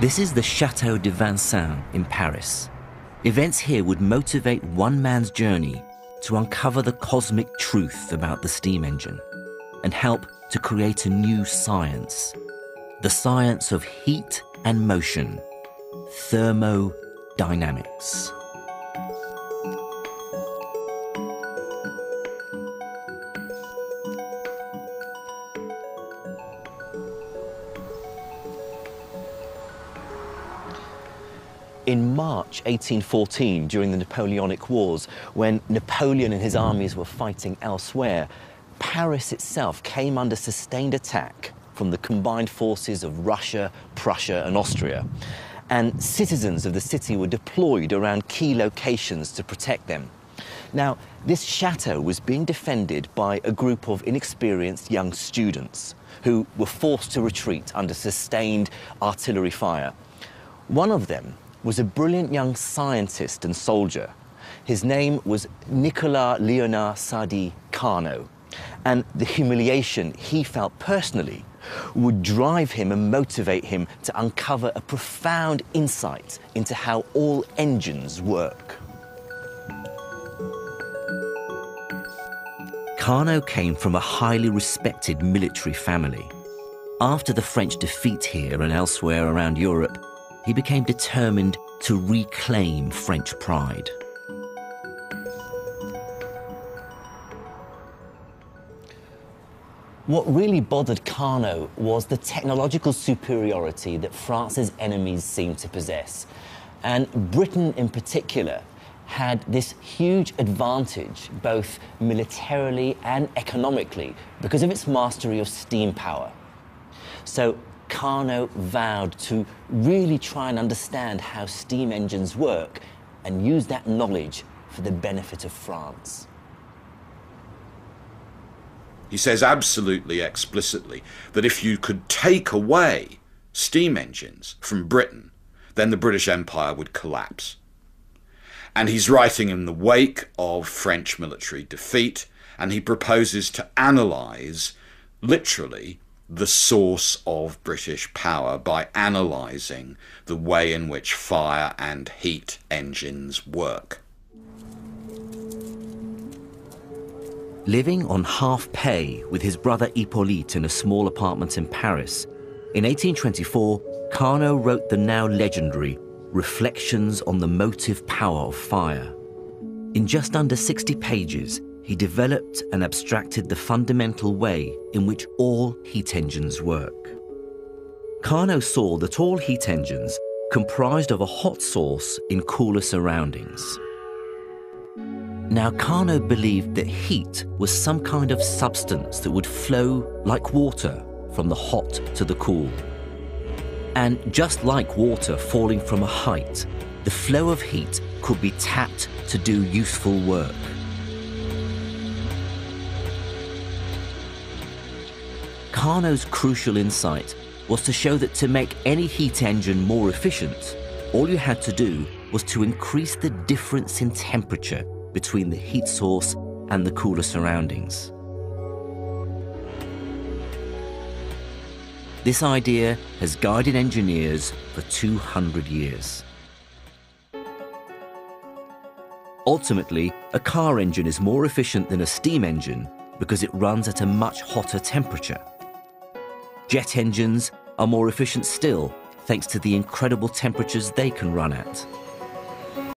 This is the Chateau de Vincennes in Paris. Events here would motivate one man's journey to uncover the cosmic truth about the steam engine and help to create a new science the science of heat and motion, thermodynamics. In March 1814, during the Napoleonic Wars, when Napoleon and his hmm. armies were fighting elsewhere, Paris itself came under sustained attack from the combined forces of Russia, Prussia, and Austria. And citizens of the city were deployed around key locations to protect them. Now, this chateau was being defended by a group of inexperienced young students who were forced to retreat under sustained artillery fire. One of them was a brilliant young scientist and soldier. His name was Nicolas Leonard Sadi Carnot. And the humiliation he felt personally would drive him and motivate him to uncover a profound insight into how all engines work. Carnot came from a highly respected military family. After the French defeat here and elsewhere around Europe, he became determined to reclaim French pride. What really bothered Carnot was the technological superiority that France's enemies seemed to possess. And Britain, in particular, had this huge advantage, both militarily and economically, because of its mastery of steam power. So Carnot vowed to really try and understand how steam engines work and use that knowledge for the benefit of France. He says absolutely explicitly that if you could take away steam engines from Britain, then the British Empire would collapse. And he's writing in the wake of French military defeat, and he proposes to analyse, literally, the source of British power by analysing the way in which fire and heat engines work. Living on half pay with his brother Hippolyte in a small apartment in Paris, in 1824, Carnot wrote the now legendary Reflections on the Motive Power of Fire. In just under 60 pages, he developed and abstracted the fundamental way in which all heat engines work. Carnot saw that all heat engines comprised of a hot source in cooler surroundings. Now, Carnot believed that heat was some kind of substance that would flow like water from the hot to the cool. And just like water falling from a height, the flow of heat could be tapped to do useful work. Carnot's crucial insight was to show that to make any heat engine more efficient, all you had to do was to increase the difference in temperature between the heat source and the cooler surroundings. This idea has guided engineers for 200 years. Ultimately, a car engine is more efficient than a steam engine because it runs at a much hotter temperature. Jet engines are more efficient still thanks to the incredible temperatures they can run at.